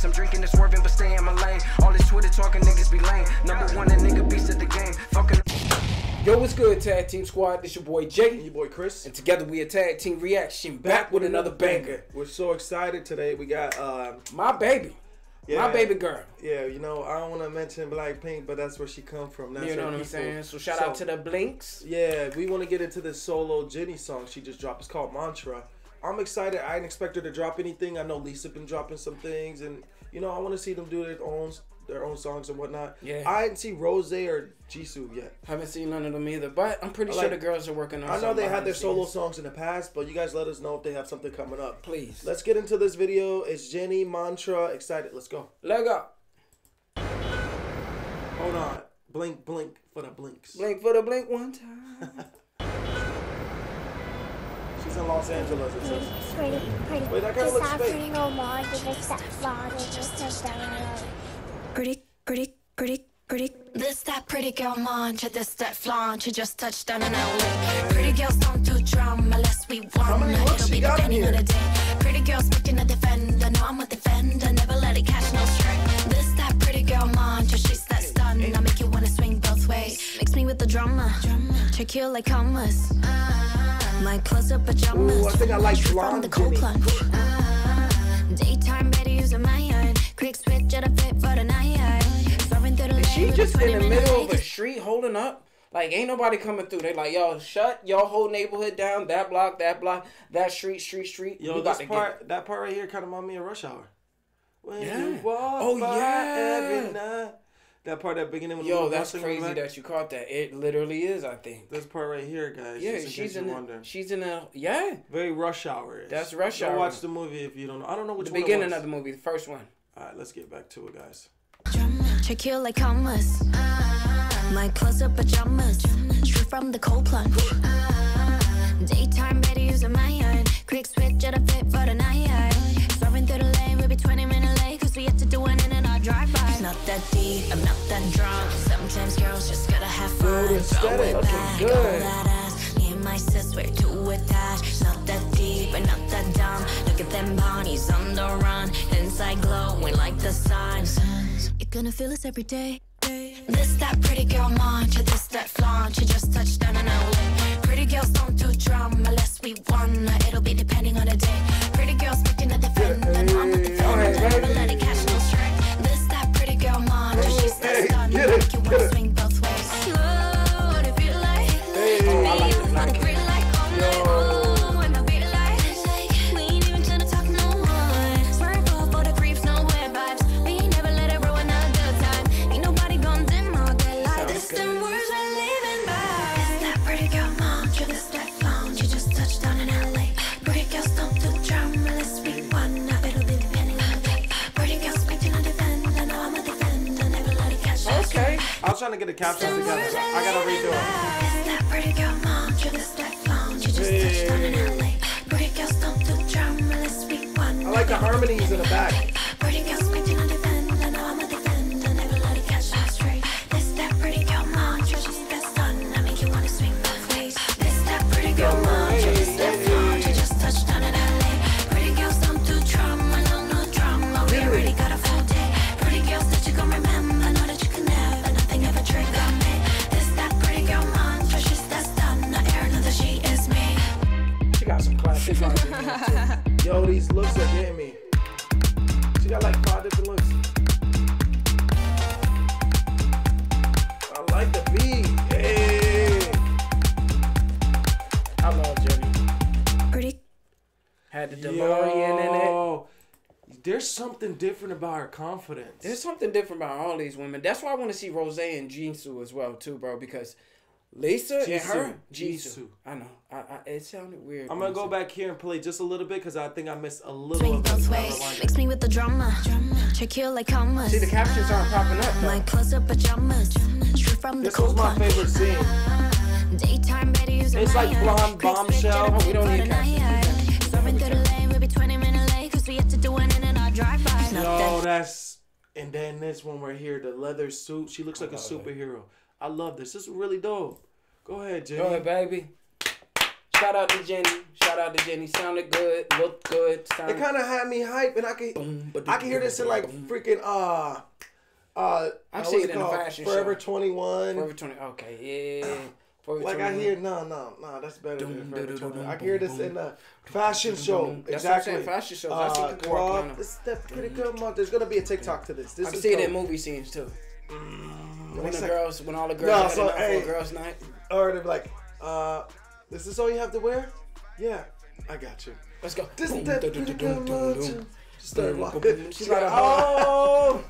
Cause I'm drinking and swerving, but stay in my lane. All this Twitter talking niggas be lame. Number one, a nigga beast at the game. Fucking. Yo, what's good, Tag Team Squad? This your boy Jay. And Your boy Chris. And together we a Tag Team Reaction back with another banger. We're so excited today. We got um, My baby. Yeah. My baby girl. yeah, you know, I don't want to mention Blackpink, but that's where she come from. That's You know what I'm saying? So shout out to the Blinks. Yeah, we want to get into this solo Jennie song she just dropped. It's called Mantra. I'm excited. I didn't expect her to drop anything. I know Lisa been dropping some things, and you know I want to see them do their own their own songs and whatnot. Yeah. I didn't see Rose or Jisoo yet. Haven't seen none of them either, but I'm pretty I sure the girls are working on I know they had their solo songs in the past, but you guys let us know if they have something coming up. Please. Let's get into this video. It's Jennie Mantra. Excited. Let's go. Leg up. Hold on. Blink, blink for the blinks. Blink for the blink one time. She's in Los Angeles. It says. Pretty, pretty. Wait, that kinda looks fake. no more, you just step forward, you just step down. Pretty, pretty, pretty, pretty. This that pretty girl mantra, this that flaunt. You just touched down in LA. Pretty girls don't do drama unless we want. many looks It'll be got in depending on the day. Pretty girls picking a defender. No, I'm a defender. Never let it catch no string. This that pretty girl mantra, she's that stun. I make you wanna swing both ways. Mix me with the drama. Check you like hummus. My clothes up pajamas. Ooh, I think I like Straight from blonde the cold Jennie. plunge. Ah, daytime better using my iron. Quick switch at a fit for the night. Swerving through the Is she just in the middle of a street holding up? Like ain't nobody coming through. They like, yo, shut your whole neighborhood down. That block, that block, that street, street, street. Yo, We this to part, that part right here kind of remind me of Rush Hour. When Yeah. you walk Oh, by yeah. every night. That part at the beginning when Yo, Little that's Rush singing in the crazy back. that you caught that. It literally is, I think. This part right here, guys. Yeah, just in she's case in. you're A, wondering. she's in a. Yeah, Very Rush Hour. That's Rush Go Hour. watch the movie if you don't know. I don't know which the one beginning it was. of the movie, the first one. All right, let's get back to it, guys. Check you like hummus. My clothes up pajamas. Straight from the cold plunge. Daytime better using my iron. Quick switch at a fit for the night. That deep, I'm not that drunk. Sometimes girls just gotta have fun. Good Throw aesthetic, it back, good. all that ass. Me and my sis, we're too attached. Not that deep and not that dumb. Look at them bodies on the run. Inside glowing like the sun. You're gonna feel this every day. This that pretty girl mantra, this that flaunt. You just touched down in LA. Pretty girls don't do drama unless we wanna. It'll be depending on the day. Pretty girl mantra, this that. You just touched down in LA. Pretty girls don't do drama unless we wanna. It'll be depending on the day. Pretty girls making a defender. No, I'm a defender. Never let it catch Okay. I was trying to get the captions together. I gotta redo it. It's that pretty girl mantra, this that lounge. You just touched down in LA. Pretty girls don't do drama unless we wanna. I like the harmonies in the back. Pretty girls making a these looks are getting me. She got like five different looks. I like the beat. Hey. I love Jennie. Pretty Had the DeLorean in it. Yo, There's something different about her confidence. There's something different about all these women. That's why I want to see Rose and Jisoo as well too, bro. Because Lisa and her Jisoo. Jisoo. I know. I, I it sounded weird. I'm gonna go back here and play just a little bit because I think I missed a little swing of both it. ways, mix me with the drama. Check you like hummus. See the captions aren't popping up. Though. My clothes up pajamas, straight from the This was my favorite scene. Daytime better It's like Blonde Bombshell. Oh, we don't need captions. Swerving through the lane, we be 20 minutes late, cause we have to do it in and out drive by. Yo, that's and then this one right here, the leather suit. She looks like a superhero. it. I love this. This is really dope. Go ahead, Jennie. Go ahead, baby. Shout out to Jennie. Shout out to Jennie. Sounded good. Looked good. It kind of had me hype, and I can Boom, I can hear this in like freaking uh uh. I uh, see what's it in a called? fashion Forever show. Twenty One. Forever 20. Okay, yeah. Forever Like I hear no no no that's better than Forever dum, 21. I can hear this in a fashion show. That's what I'm exactly. saying, fashion shows. I see people walking club, around. This pretty good month. There's gonna be a TikTok to this. This I can is see it in movie scenes too. When the like- girls, when all the girls No, so, hey. girls' night. Or they're like, uh, is this is all you have to wear? Yeah, I got you. Let's go. This is that dum, pretty dum, good dum, dum, month. dum. Just start walking. She's like, oh.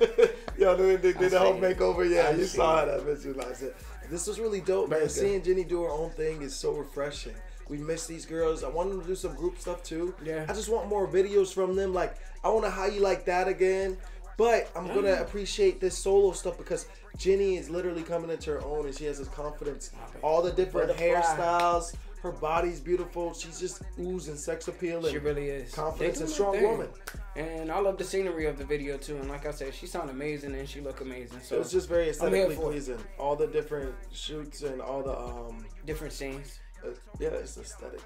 Yo, they did I the whole makeover. Yeah, you saw it. I visualized it. This was really dope, man. Seeing Jennie do her own thing is so refreshing. We miss these girls. I want them to do some group stuff too. Yeah. I just want more videos from them. Like, I want to how you like that again. But I'm gonna appreciate this solo stuff because Jennie is literally coming into her own and she has this confidence. All the different hairstyles. Her body's beautiful. She's just oozing sex appeal and She really is. confidence and strong thing. woman. And I love the scenery of the video too. And like I said, she sound amazing and she look amazing. So It's just very aesthetically it. pleasing. All the different shoots and all the um different scenes. Uh, yeah, it's aesthetic.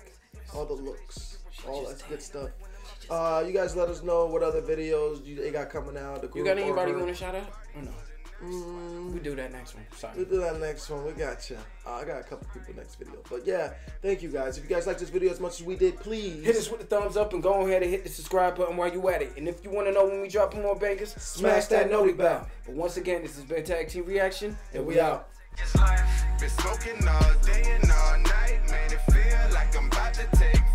All the looks, all that good stuff. Uh, you guys let us know what other videos you, they got coming out. The You got anybody or you want to shout out? Or no? Mm, We do that next one. Sorry. we'll do that next one. We got you. Uh, I got a couple people next video, but yeah, thank you guys. If you guys like this video as much as we did, please Hit us with the thumbs up and go ahead and hit the subscribe button while you at it. And if you want to know when we drop more bangers, smash that noti bell. But once again, this is Ben Tag Team Reaction, and we out. Been smoking all day and all night, made it feel like I'm about to take